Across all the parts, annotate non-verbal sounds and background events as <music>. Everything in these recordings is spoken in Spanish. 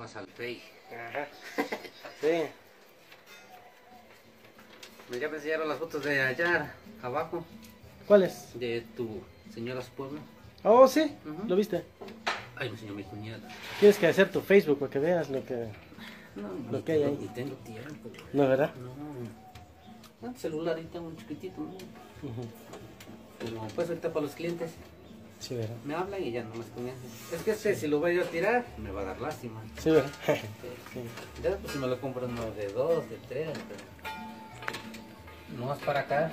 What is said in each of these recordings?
Vas al Face. Ajá. Sí. Ya me enseñaron las fotos de allá, abajo, ¿Cuáles? de tu señora su pueblo. Oh, sí. ¿Lo viste? Ay, me enseñó mi cuñada. Tienes que hacer tu Facebook para que veas lo que... No, Lo ni que hay ahí. Ni tengo tiempo. güey. No, ¿verdad? No. Un celular un chiquitito, ¿no? Ujú. Pero pues ahorita para los clientes Sí, ¿verdad? me hablan y ya no me conocen. Es que este, si lo voy yo a tirar, me va a dar lástima. Sí, ¿verdad? <laughs> Sí. Ya pues si me lo compro uno de dos, de tres, pero... No más para acá, es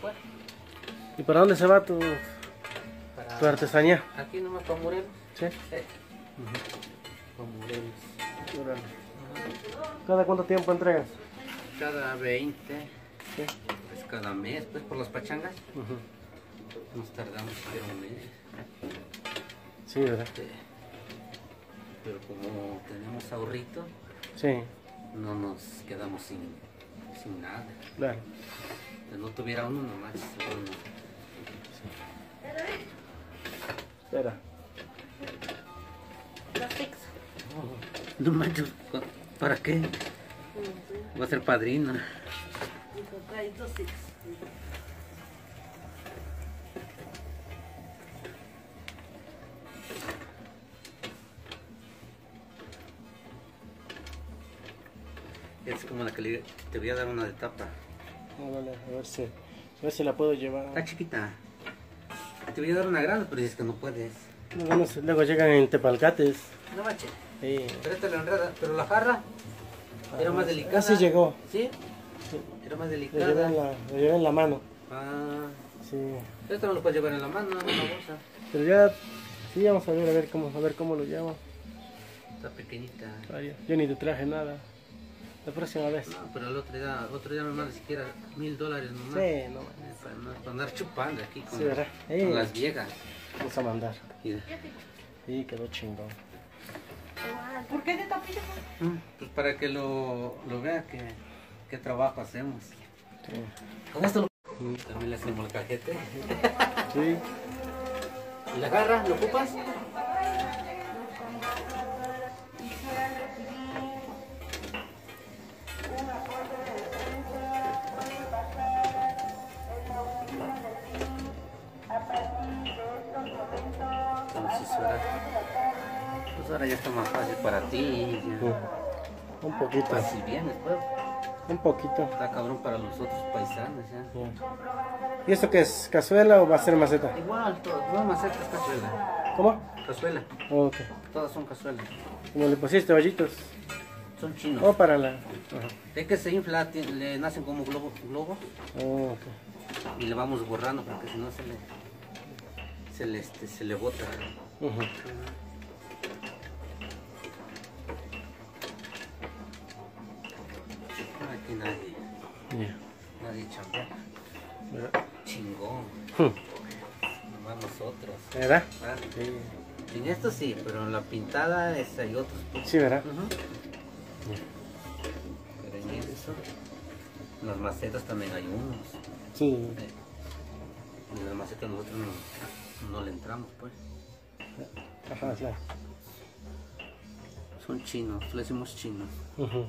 pues. ¿Y para dónde se va tu, Para... tu artesanía? Aquí nomás para Morelos. Sí. Sí. Para Morelos. Órale. ¿Cada cuánto tiempo entregas? Cada 20, Sí. pues cada mes, pues por las pachangas. Nos tardamos pero un mes. Sí, ¿verdad? Sí. Pero como tenemos ahorrito, Sí, no nos quedamos sin, sin nada. claro. Si no tuviera uno nomás. uno. Espera. No manches, ¿para qué? Voy a ser padrino. Es como la que le, te voy a dar una de tapa. Ah, vale, a ver si, a ver si la puedo llevar. Está chiquita. Te voy a dar una grande, pero dices que no puedes. Luego, luego llegan en tepalcates. No manches. Sí. Pero esta la enreda, pero la jarra era más delicada. Ah, sí llegó. ¿Sí? Sí. Era más Lo llevé, en delicada. la, lo llevé en la mano. Ah, Sí. esto no lo puedes llevar en la mano, en una bolsa. Pero ya, sí, vamos a ver, a ver cómo, a ver cómo lo llevo. Está pequeñita. Ay, Yo ni te traje nada. La próxima vez. No, pero el otro día, otro día nomás ni siquiera mil dólares nomás. Sí, no. Eh, Para, no- para andar chupando aquí con, Sí, ¿verdad? con las viejas. Vamos a mandar. Y- Sí, quedó chingón. ¿Por qué de tapita? Mm, Pues para que lo, lo vea que, qué trabajo hacemos. Sí. Con esto lo- Mm. también le hacemos el cajete. Sí. ¿Y la garra? ¿Lo ocupas? Ahora, pues ahora ya está más fácil para ti. ya. Un poquito. Fácil vienes, pues. Un poquito. Está cabrón para los otros paisanos ya. ¿Y esto qué es? ¿Cazuela o va a ser maceta? Igual, todo, no macetas, cazuela. ¿Cómo? Cazuela, Ok. todas son cazuelas. Como le pusiste hoyitos. Son chinos. O para la. Ajá. Es que se infla, le nacen como globo, globo Oh, y le vamos borrando porque si no se le se le este, se le bota. Aquí nadie, nadie. ¿Verdad? Chingón, Hmm. nomás nosotros. ¿Verdad? Ah, Sí. En esto sí, pero en la pintada es, hay otros. Sí, ¿verdad? Ujú. Pero en eso, en las macetas también hay unos. Sí. Eh, En las macetas nosotros no, no le entramos, pues. Ajá, claro. Son chinos, le decimos chinos. Ujú.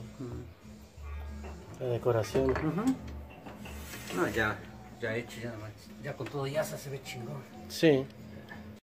La decoración. No, ya, ya hecho, ya, ya con todo ya se ve chingón. Sí.